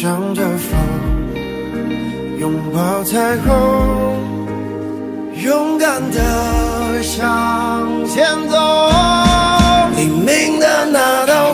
向着风拥抱彩虹勇敢的向前走。黎明的那道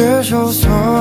接受所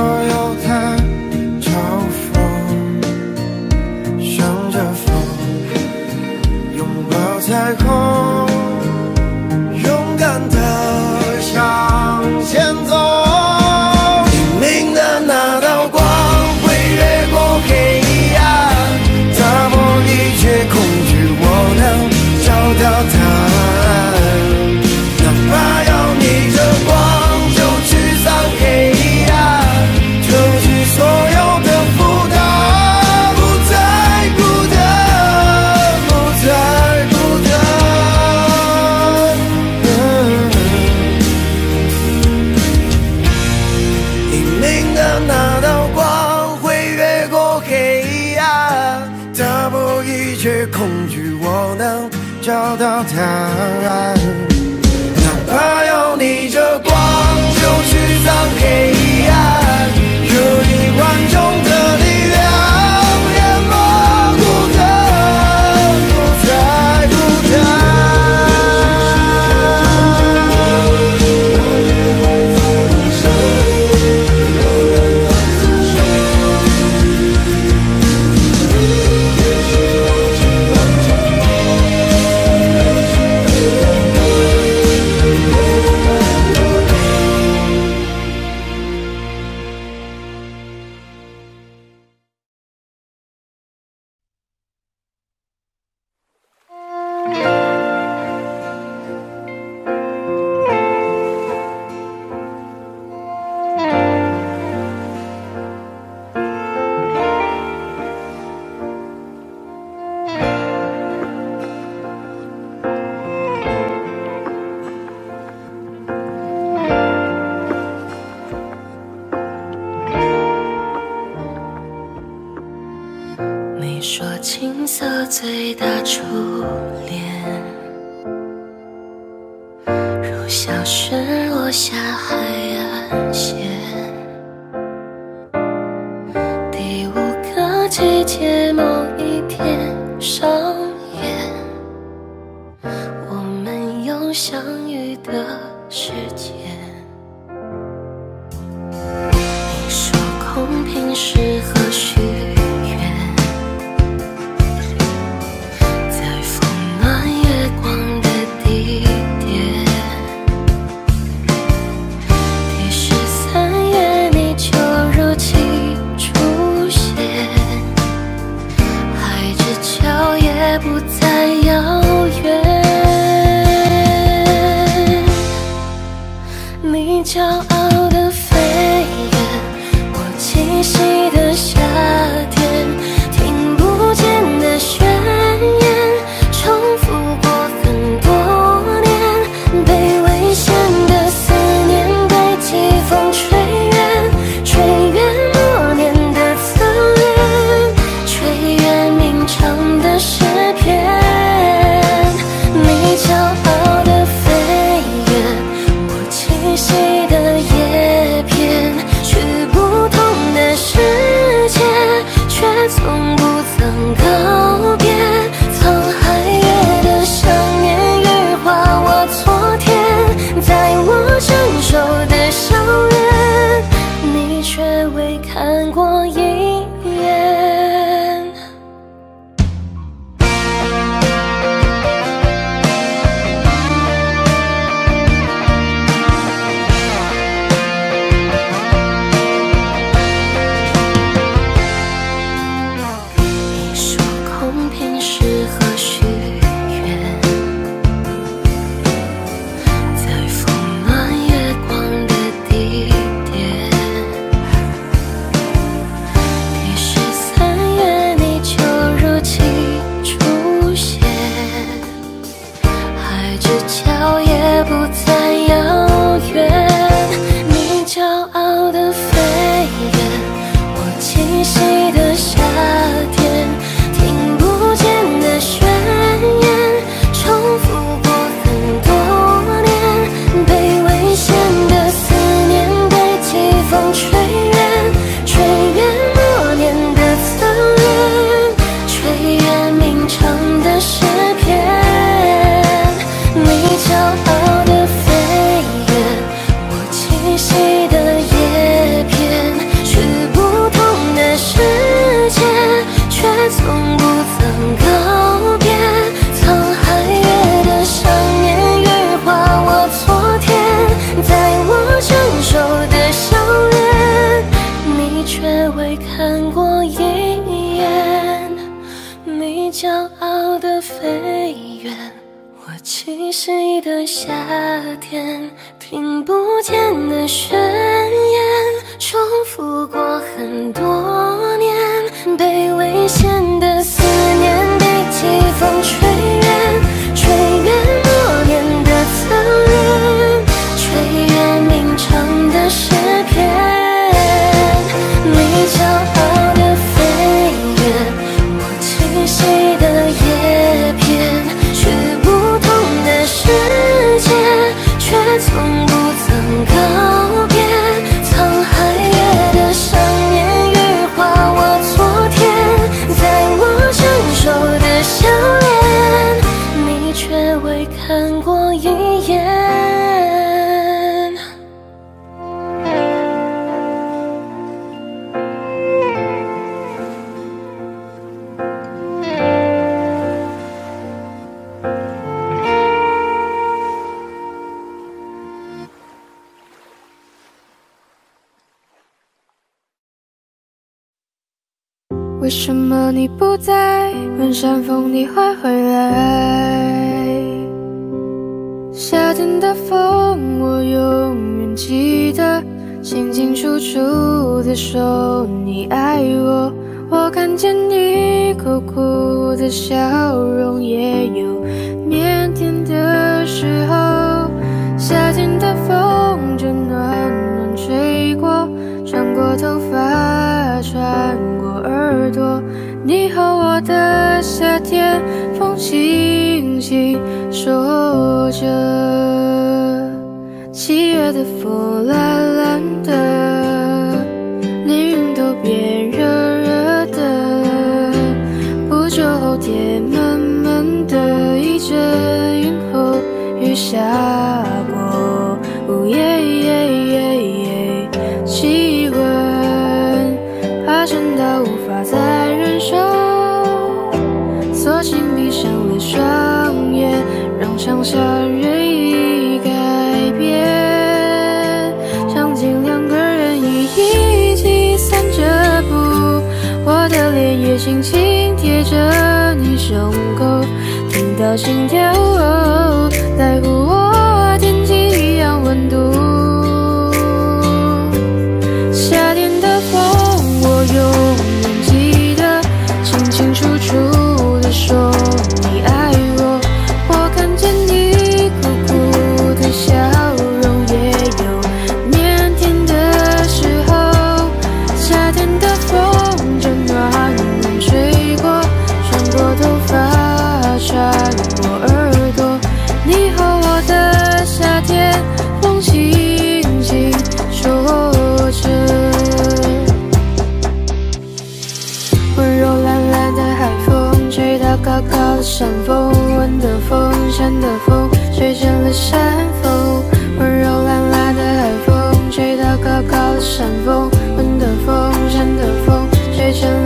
山峰，你会回来。夏天的风，我永远记得清清楚楚的说你爱我。我看见你酷酷的笑容，也有腼腆的时候。夏天的风正暖暖吹过，穿过头发，穿过耳朵，你和我。的夏天风轻轻说着七月的风懒懒的连云都变热热的不久后天闷闷的一阵云后雨下。放下任意改变，场景两个人一起散着步，我的脸也轻轻贴着你胸口，听到心跳哦，在乎我。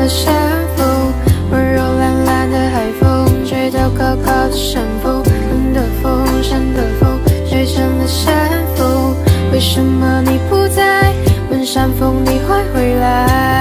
的山峰，温柔懒懒的海风吹到高高的山峰，冷的风，山的风，吹成了山风，为什么你不在？问山风你会回来。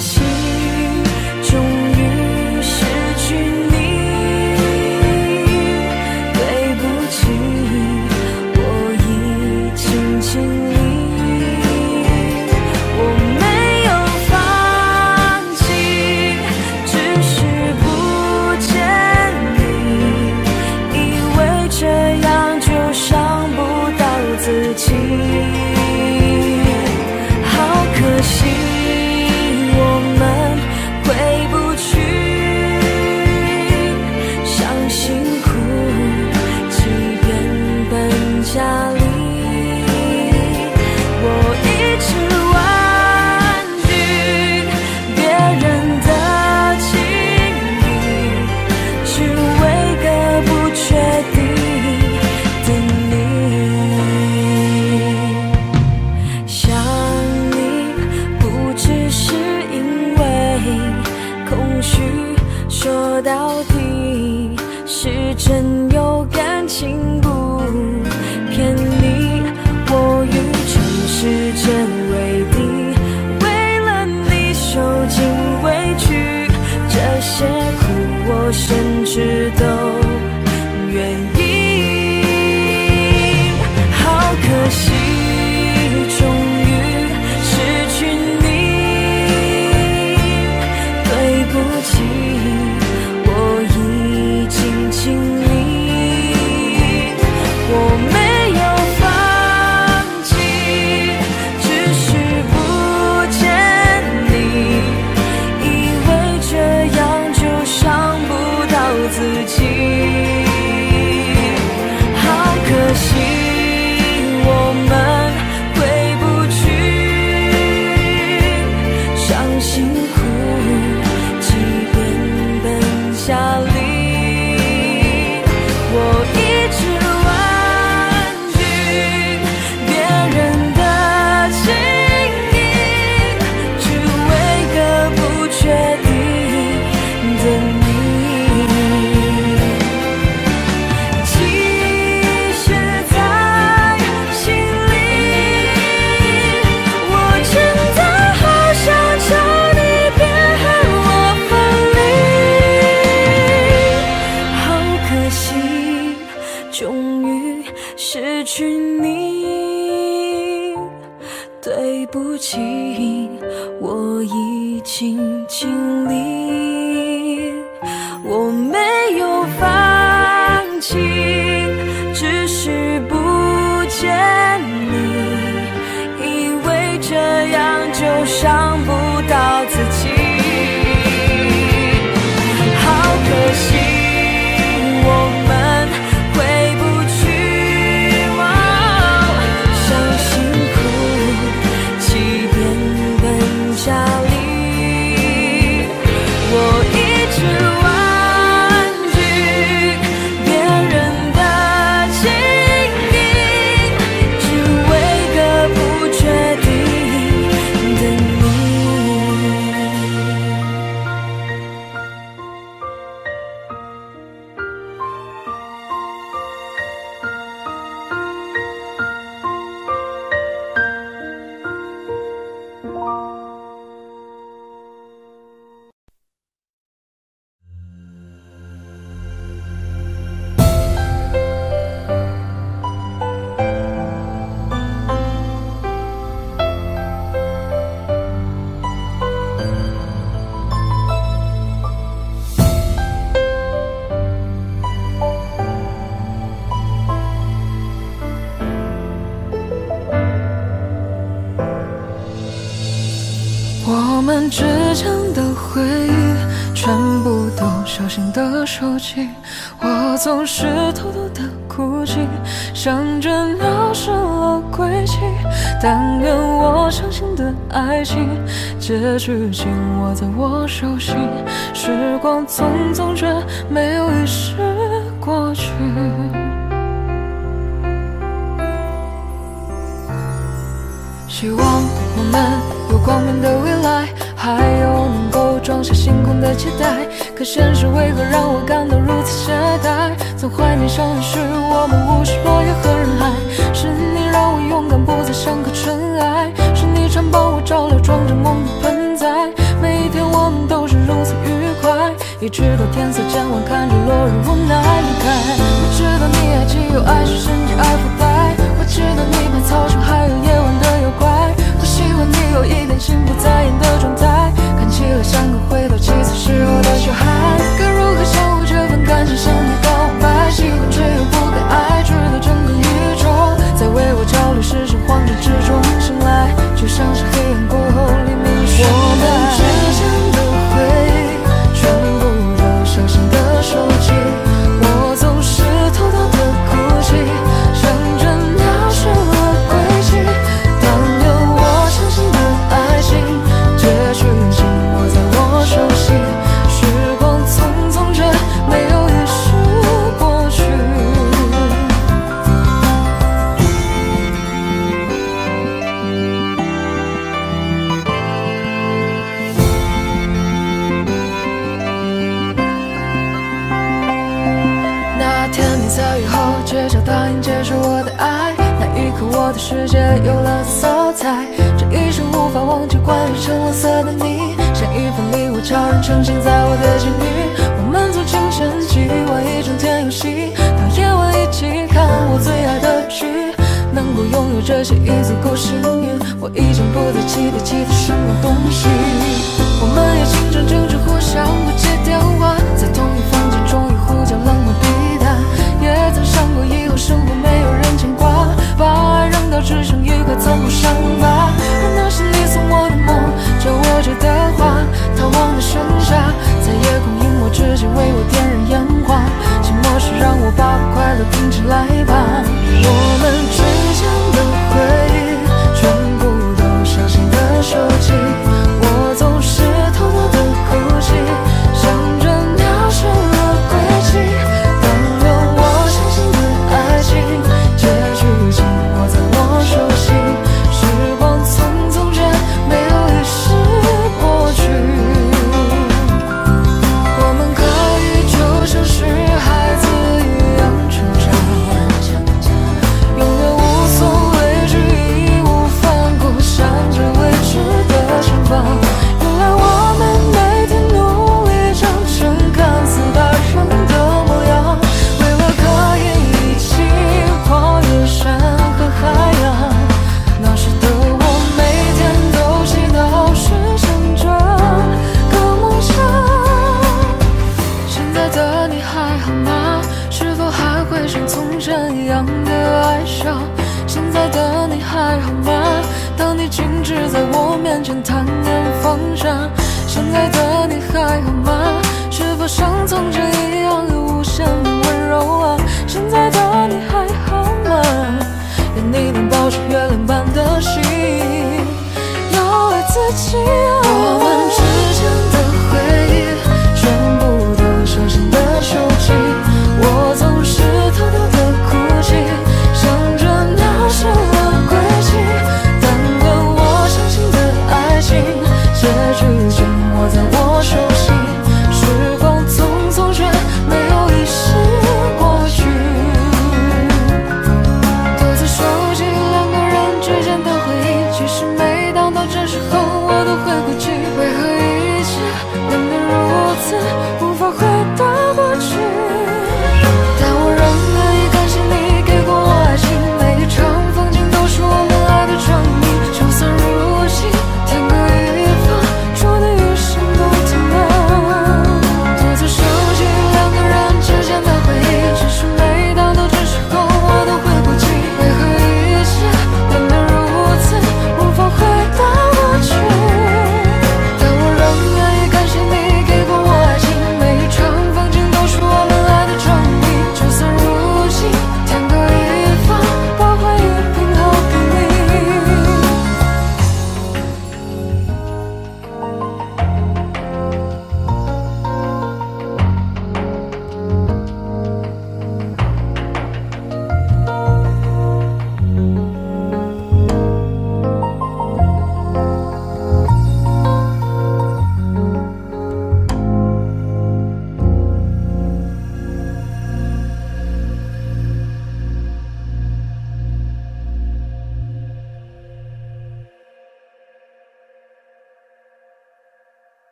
甚手机。我总是偷偷的哭泣，想着鸟失了轨迹。但愿我相信的爱情，结局紧握在我手心。时光匆匆，却没有一时过去。希望我们有光明的未来，还有能够装下星空的期。可现实为何让我感到如此懈怠？曾怀念少年时，我们无视落叶和人海。是你让我勇敢，不再像颗尘埃。是你常帮我照料装着梦的盆栽。每一天我们都是如此愉快，一直到天色渐晚，看着落日无奈离开。我知道你爱既有爱是甚至爱腐败。我知道你怕操场还有夜晚的妖怪。我喜欢你有一点心不在焉的状态，看起来像个回时候的小孩。该如何相互这份感情世界有了色彩。这一生无法忘记关于橙黄色的你，像一份礼物悄然呈现在我的境遇。我们从清晨起玩一整天游戏，到夜晚一起看我最爱的剧。能够拥有这些已足够幸运，我已经不再期待其他什么东西。我们也经常争执，互相不接电话，只剩一块残酷伤疤而那是你送我的梦教我折的花逃亡的盛夏在夜空隐没之际为我点燃烟花寂寞时让我把快乐拼起来吧我们之间的好吗？是否还会像从前一样的爱笑？现在的你还好吗？当你静止在我面前坦然放下。现在的你还好吗？是否像从前一样有无限的温柔啊？现在的你还好吗？愿你能保持月亮般的心，要爱自己啊。我们之间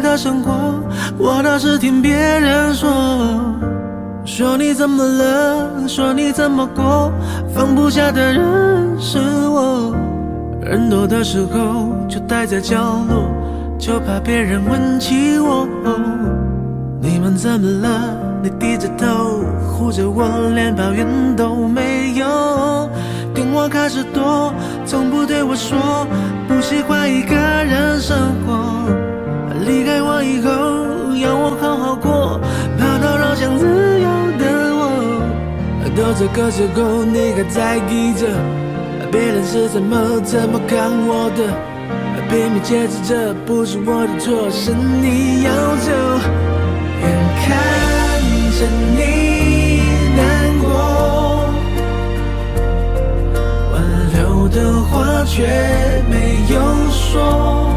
的生活，我倒是听别人说，说你怎么了，说你怎么过，放不下的人是我。人多的时候就待在角落，就怕别人问起我。你们怎么了？你低着头护着我，连抱怨都没有。电话开始多，从不对我说不喜欢一个人生活。离开我以后，要我好好过，跑到绕向自由的我。到这个时候，你还在意着别人是怎么怎么看我的，拼命解释这不是我的错，是你要走。眼看着你难过，挽留的话却没有说，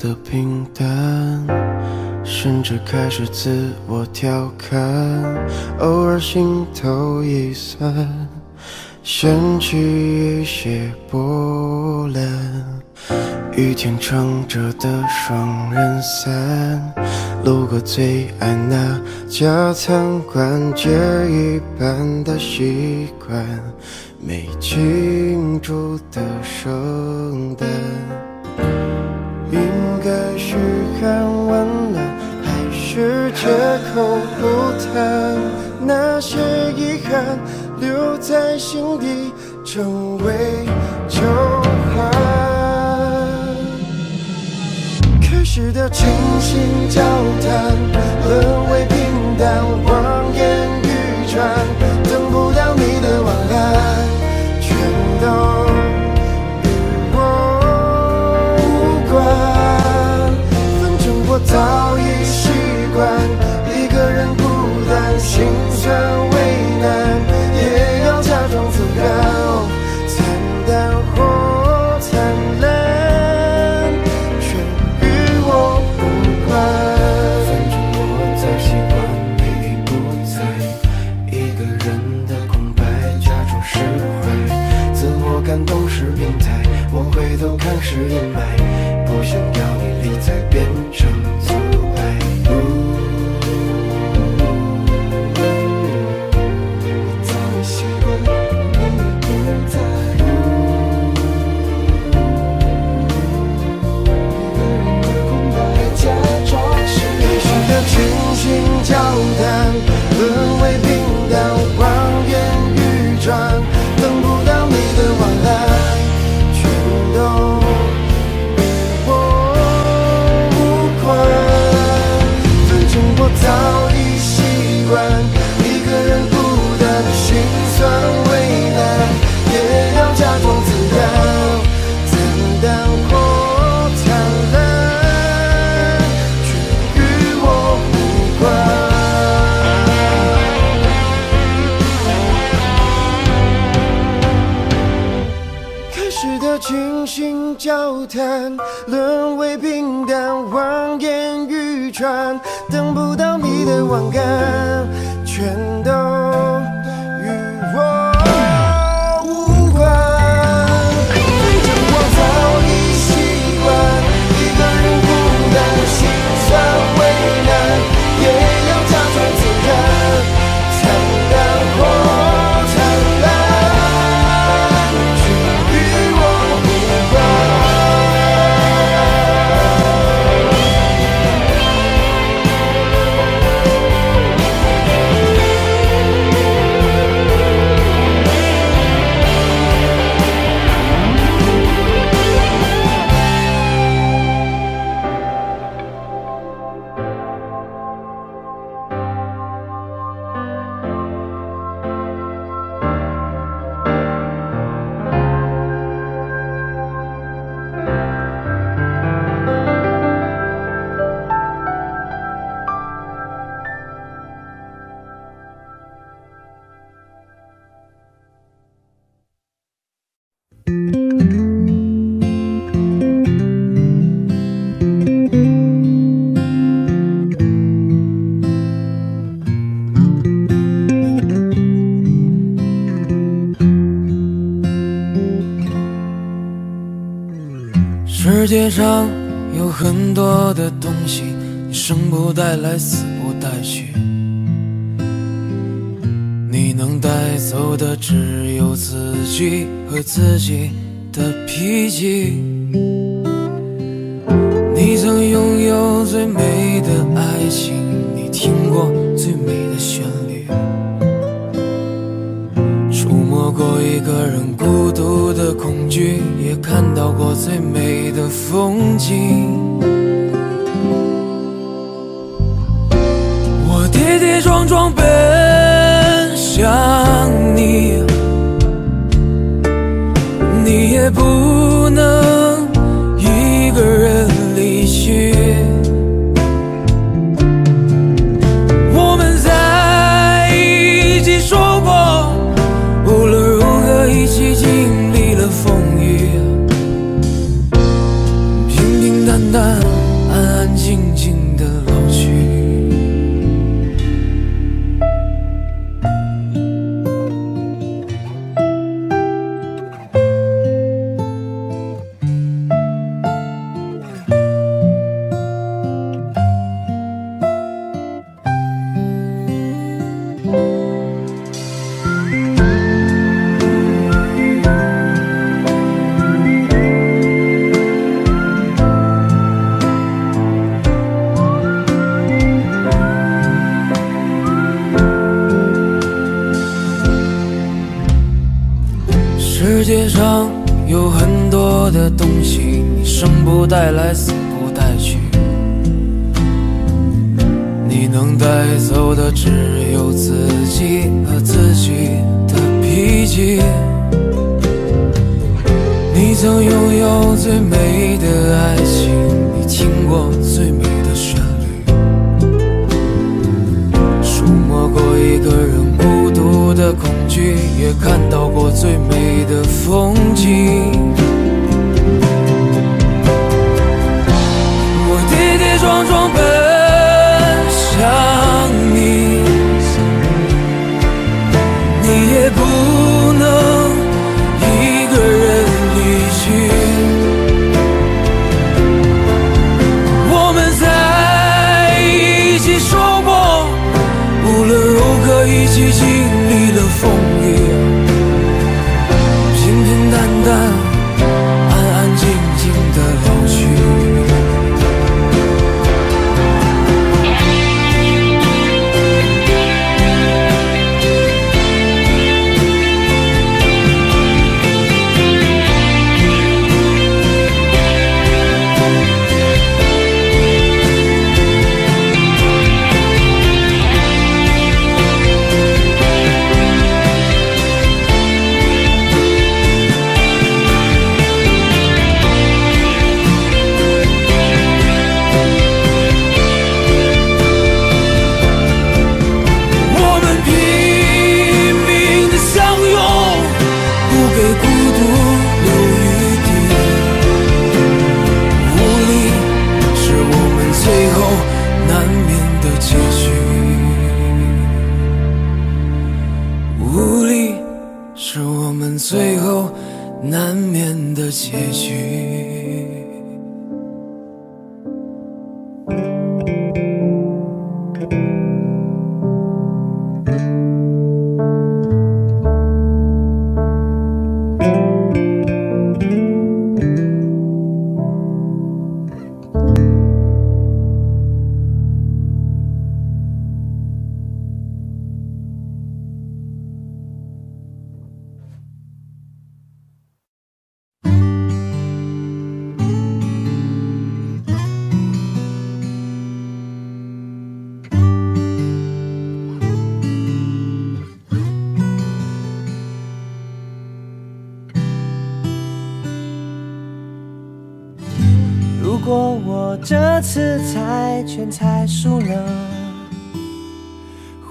的平淡甚至开始自我调侃偶尔心头一酸掀起一些波澜雨天撑着的双人伞路过最爱那家餐馆戒一半的习惯没庆祝的圣诞。应该嘘寒问暖还是借口不谈那些遗憾留在心底成为旧患。开始的倾心交谈沦为平淡望眼欲穿等不到你的晚安全都我回头看，是阴霾，不想要你理睬。世界上有很多的东西生不带来死不带去。你能带走的只有自己和自己的脾气。风景。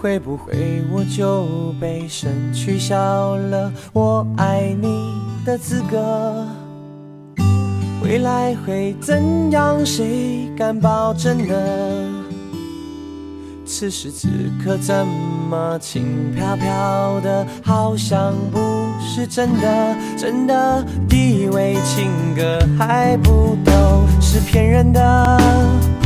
会不会我就被神取消了？我爱你的资格。未来会怎样谁敢保证呢？此时此刻怎么轻飘飘的好像不是真的真的以为情歌还不都是骗人的。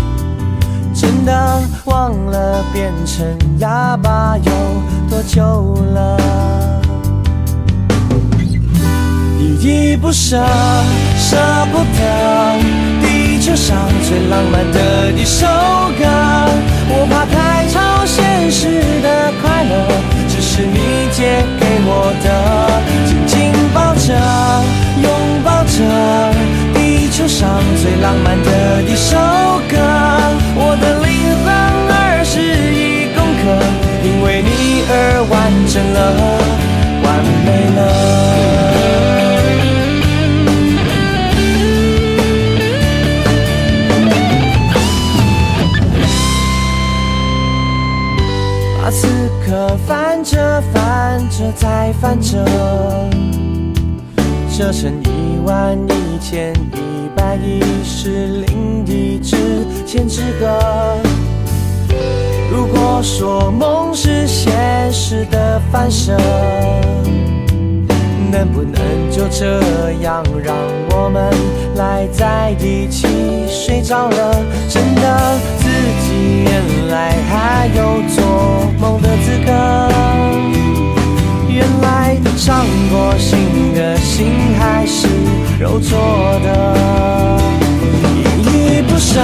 的忘了变成哑巴有多久了，依依不舍，舍不得，地球上最浪漫的一首歌，我怕太超现实的快乐。只是你借给我的，紧紧抱着，拥抱着，地球上最浪漫的一首完整了，完美了。把此刻翻着翻着再翻着，折成一万一千一百一十零一支千纸鹤。说梦是现实的反射。能不能就这样让我们赖在一起睡着了？真的自己原来还有做梦的资格。原来伤过心的心还是肉做的，依依不舍，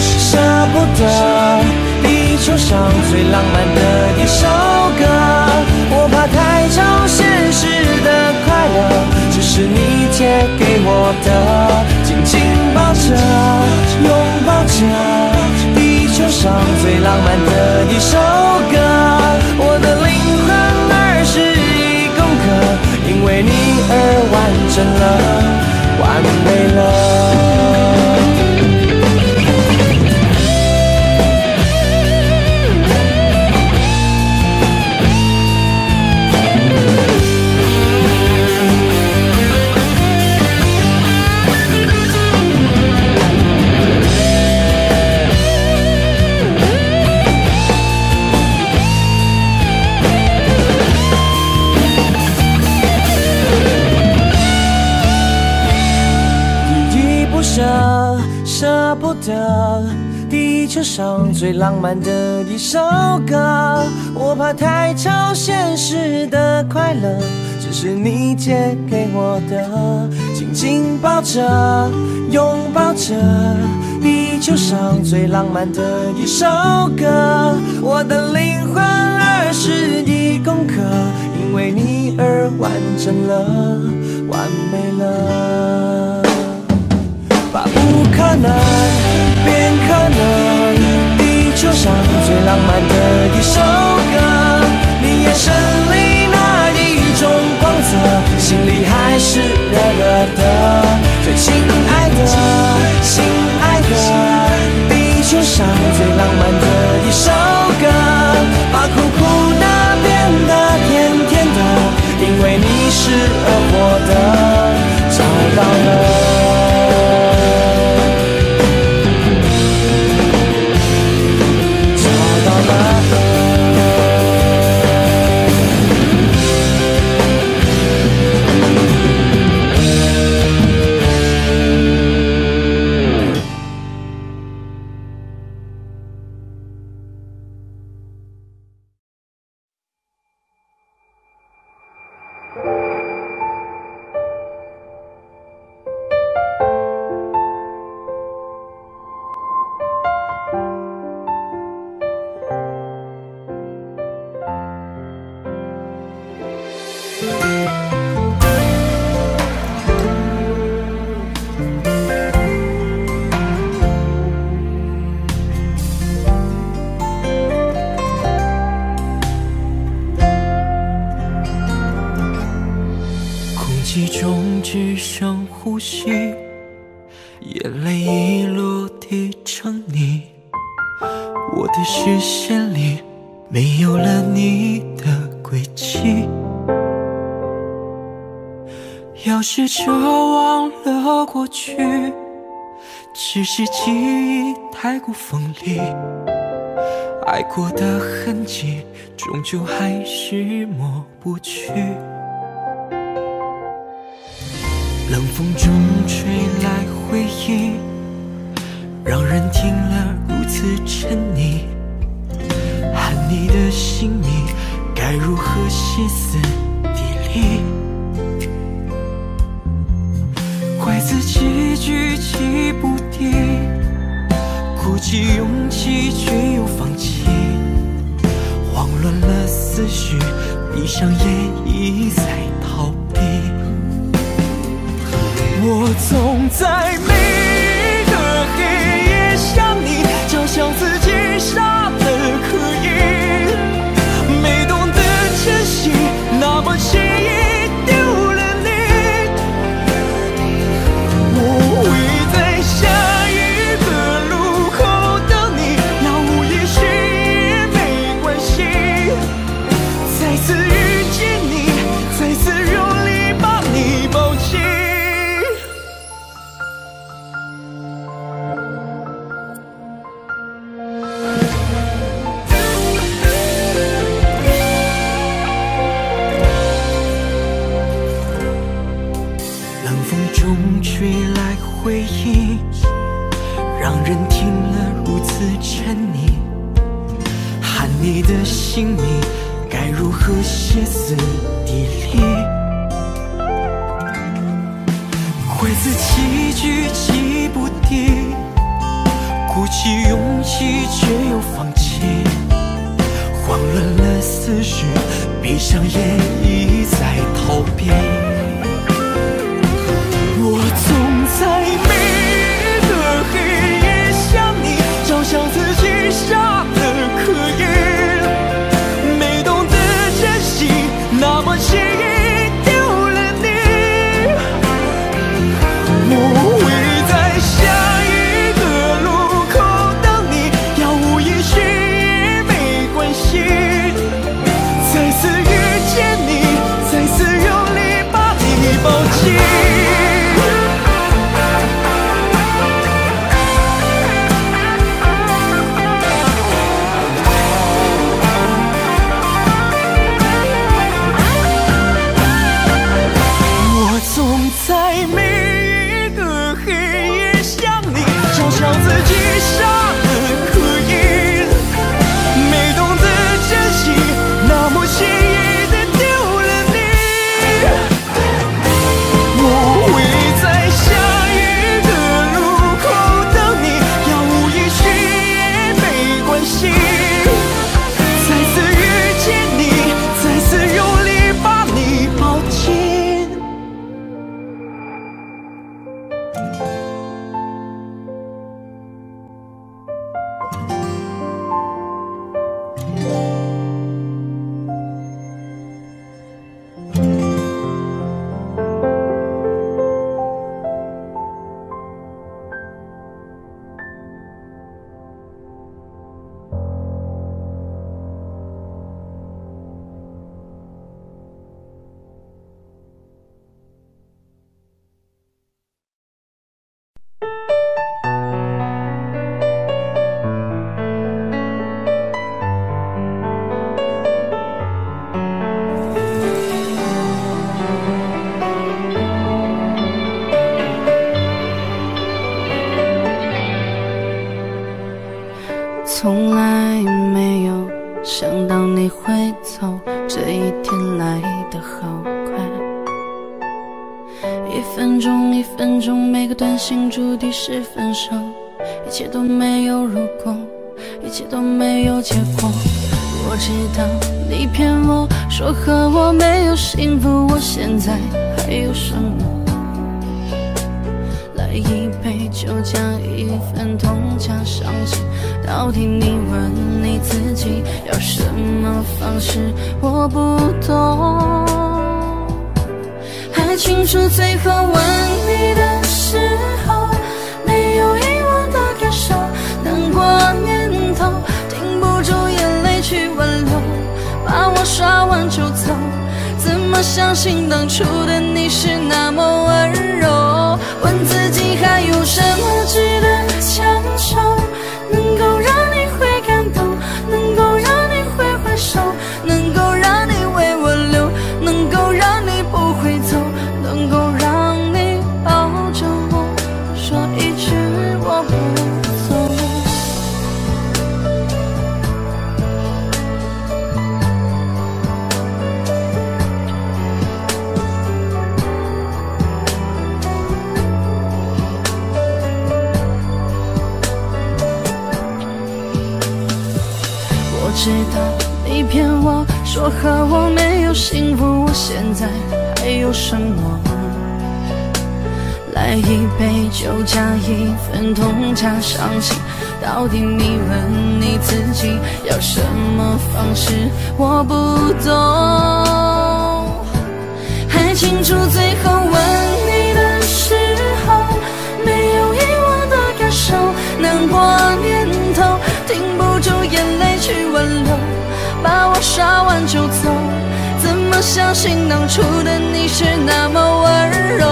舍不得，上最浪漫的一首歌，我怕太超现实的。快乐，只是你借给我的，紧紧抱着，拥抱着，地球上最浪漫的一首歌。我的灵魂二十一公克，因为你而完整了，完美了。地球上最浪漫的一首歌，我怕太超现实的快乐，只是你借给我的，紧紧抱着，拥抱着。地球上最浪漫的一首歌，我的灵魂二十一公克，因为你而完整了，完美了，把不可能。变可能，地球上最浪漫的一首歌，你眼神里那一种光泽，心里还是热热的。最亲爱的，亲爱的，地球上最浪漫的一首歌，把苦苦的变得甜甜的，因为你是而活的，找到了。只是记忆太过锋利，爱过的痕迹终究还是抹不去。冷风中吹来回忆，让人听了如此沉溺。喊你的姓名，该如何歇斯底里？怪自己举棋不定，鼓起勇气却又放弃，慌乱了思绪，闭上眼一再逃避。我总在每一个黑夜想你，就像自己傻得可以，没懂得珍惜，那么轻吹来回忆，让人听了如此沉溺。喊你的姓名，该如何歇斯底里？怪自己举棋不定，鼓起勇气却又放弃，慌乱了思绪，闭上眼一再逃避。在还有什么？来一杯酒，加一份痛加伤心。到底你问你自己要什么方式？我不懂。爱清楚最后相信当初有什么？来一杯酒，加一份痛，加伤心。到底你问你自己要什么方式？我不懂。还清楚最后吻你的时候，没有遗忘的感受，难过念头停不住眼泪去挽留，把我刷完就走。我相信当初的你是那么温柔？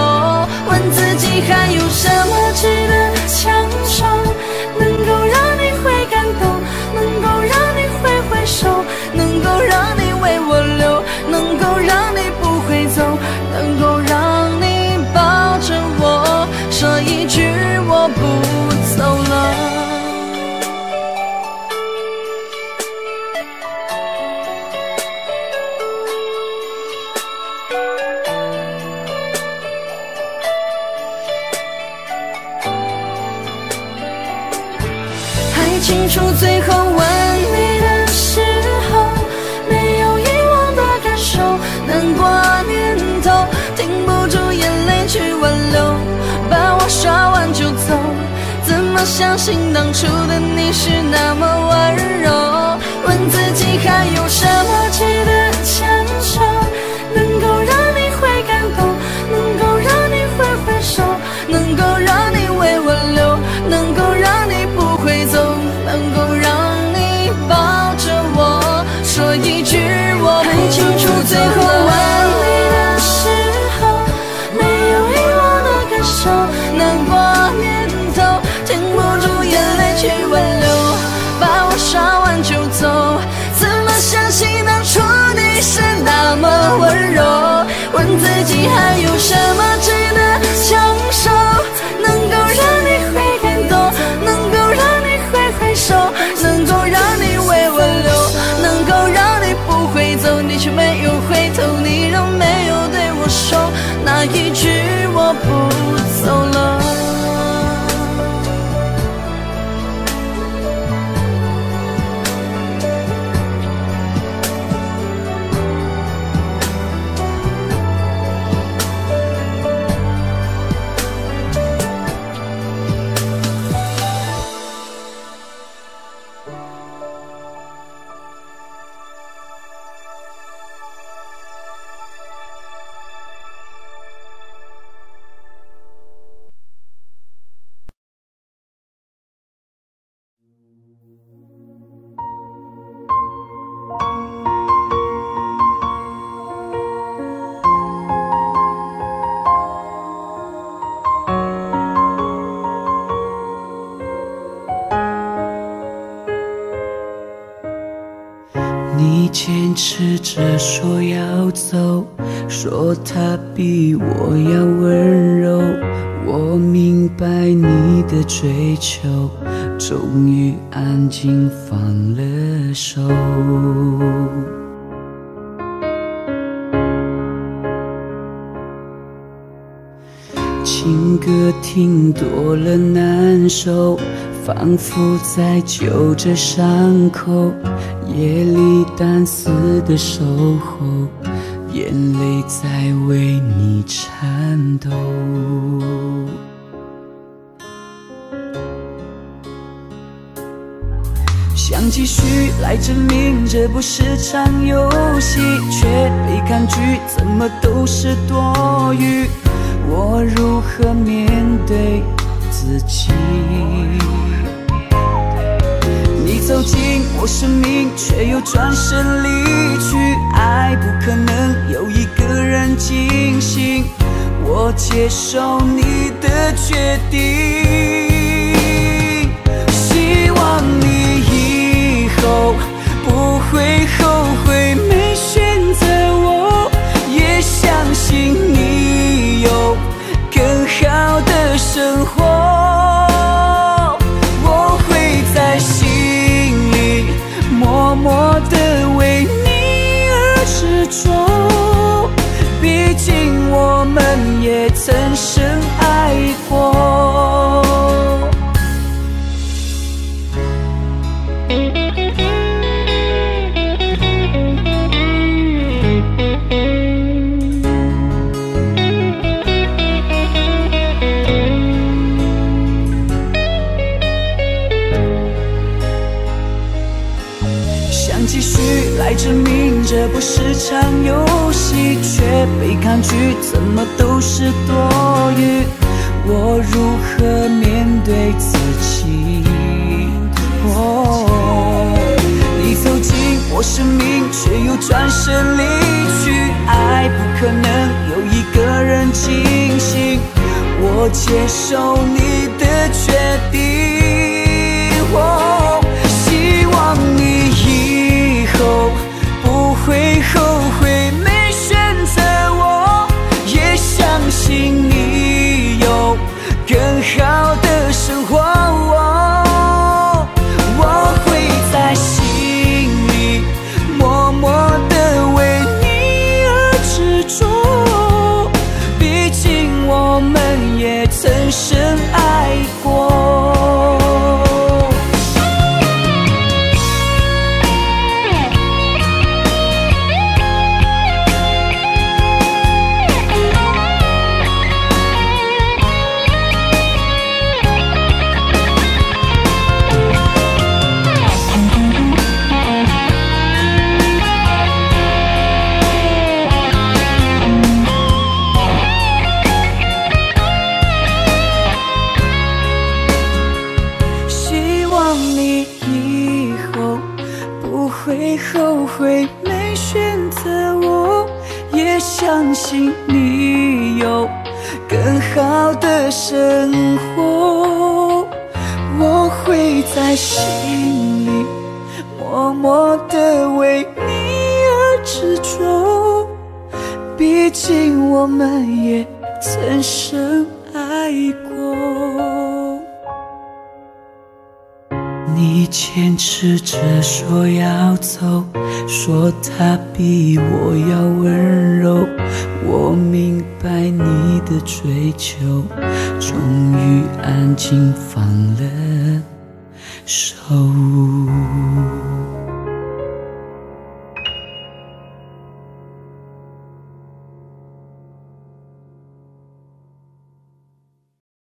问自己还有什么值得强求，相信当初的你是那么温柔？问自己还有什么值得仿佛在揪着伤口，夜里单丝的守候，眼泪在为你颤抖。想继续来证明这不是场游戏，却被抗拒，怎么都是多余。我如何面对自己？走进我生命，却又转身离去。爱不可能有一个人惊醒，我接受你的决定。希望你以后不会后悔没选择我，也相信你有更好的生活。曾深爱过，想继续来证明这不是场游戏，却被抗拒怎么？不是多余，我如何面对自己？哦，你走进我生命，却又转身离去。爱不可能有一个人清醒，我接受你的决定。